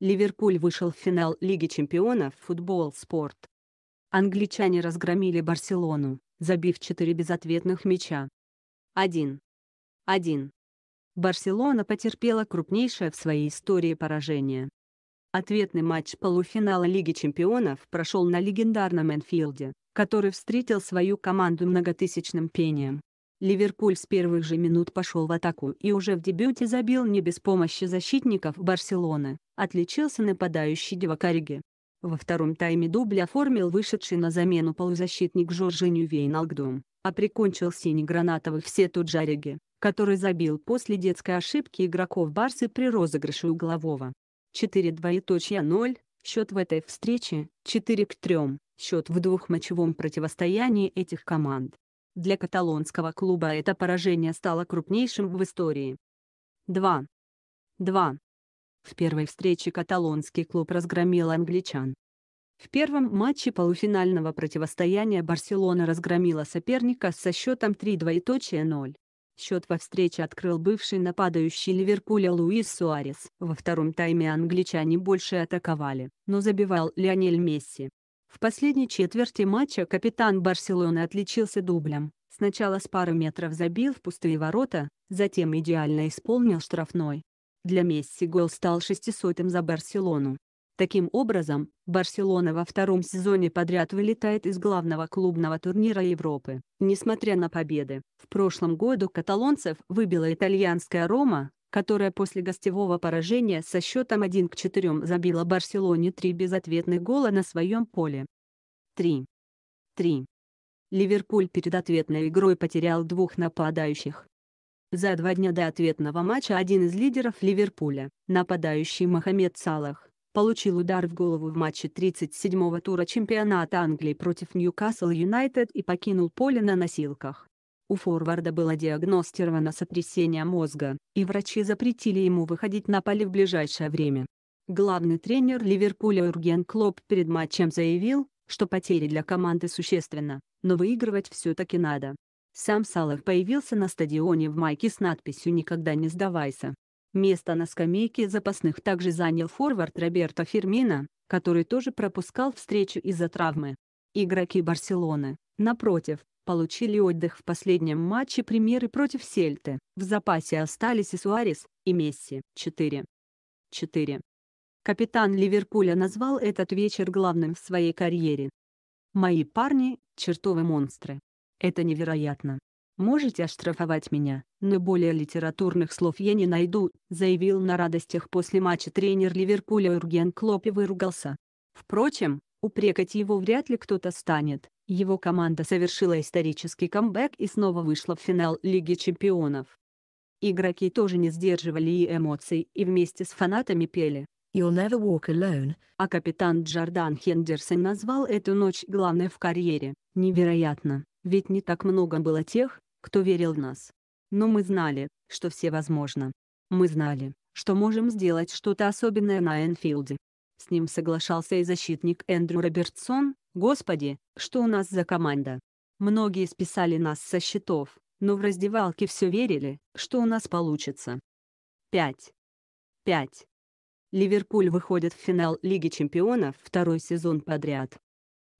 Ливерпуль вышел в финал Лиги чемпионов футбол спорт. Англичане разгромили Барселону, забив 4 безответных мяча. 1. 1. Барселона потерпела крупнейшее в своей истории поражение. Ответный матч полуфинала Лиги чемпионов прошел на легендарном Энфилде, который встретил свою команду многотысячным пением. Ливерпуль с первых же минут пошел в атаку и уже в дебюте забил не без помощи защитников Барселоны, отличился нападающий Дивакариги. Во втором тайме дубль оформил вышедший на замену полузащитник Жоржиню Вейналгдом, а прикончил синий-гранатовых Сету Джариги, который забил после детской ошибки игроков Барсы при розыгрыше углового. 4 двоеточие 0, счет в этой встрече, 4 к 3, счет в двухматчевом противостоянии этих команд. Для каталонского клуба это поражение стало крупнейшим в истории. 2. 2. В первой встрече каталонский клуб разгромил англичан. В первом матче полуфинального противостояния Барселона разгромила соперника со счетом 3-0. Счет во встрече открыл бывший нападающий Ливерпуля Луис Суарес. Во втором тайме англичане больше атаковали, но забивал Лионель Месси. В последней четверти матча капитан Барселоны отличился дублем. Сначала с пары метров забил в пустые ворота, затем идеально исполнил штрафной. Для Месси гол стал шестисотым за Барселону. Таким образом, Барселона во втором сезоне подряд вылетает из главного клубного турнира Европы, несмотря на победы. В прошлом году каталонцев выбила итальянская «Рома», которая после гостевого поражения со счетом 1 к 4 забила Барселоне три безответных гола на своем поле. 3. 3. Ливерпуль перед ответной игрой потерял двух нападающих. За два дня до ответного матча один из лидеров Ливерпуля, нападающий Мохаммед Салах, получил удар в голову в матче 37-го тура чемпионата Англии против Ньюкасл Юнайтед и покинул поле на носилках. У форварда было диагностировано сотрясение мозга, и врачи запретили ему выходить на поле в ближайшее время. Главный тренер Ливерпуля Урген Клоп перед матчем заявил, что потери для команды существенно, но выигрывать все-таки надо. Сам Салах появился на стадионе в майке с надписью «Никогда не сдавайся». Место на скамейке запасных также занял форвард Роберто Фермино, который тоже пропускал встречу из-за травмы. Игроки Барселоны, напротив, получили отдых в последнем матче премьеры против Сельты. В запасе остались и Суарес, и Месси. 4. 4. Капитан Ливерпуля назвал этот вечер главным в своей карьере. «Мои парни – чертовы монстры. Это невероятно. Можете оштрафовать меня, но более литературных слов я не найду, заявил на радостях после матча тренер Ливерпуля Урген Клоп и выругался. Впрочем, упрекать его вряд ли кто-то станет. Его команда совершила исторический камбэк и снова вышла в финал Лиги чемпионов. Игроки тоже не сдерживали и эмоций и вместе с фанатами пели «You'll never walk alone», а капитан Джордан Хендерсон назвал эту ночь главной в карьере. Невероятно, ведь не так много было тех, кто верил в нас. Но мы знали, что все возможно. Мы знали, что можем сделать что-то особенное на Энфилде. С ним соглашался и защитник Эндрю Робертсон, «Господи, что у нас за команда?» Многие списали нас со счетов, но в раздевалке все верили, что у нас получится. 5. 5. Ливерпуль выходит в финал Лиги чемпионов второй сезон подряд.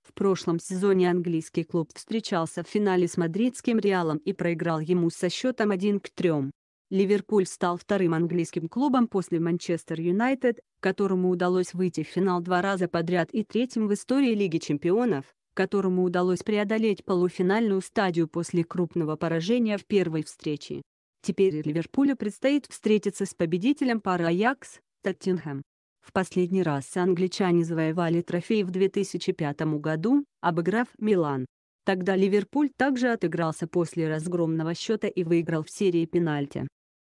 В прошлом сезоне английский клуб встречался в финале с мадридским Реалом и проиграл ему со счетом 1 к 3. Ливерпуль стал вторым английским клубом после Манчестер Юнайтед, которому удалось выйти в финал два раза подряд и третьим в истории Лиги чемпионов, которому удалось преодолеть полуфинальную стадию после крупного поражения в первой встрече. Теперь Ливерпулю предстоит встретиться с победителем пары Аякс, Тоттенхэм. В последний раз англичане завоевали трофей в 2005 году, обыграв Милан. Тогда Ливерпуль также отыгрался после разгромного счета и выиграл в серии пенальти.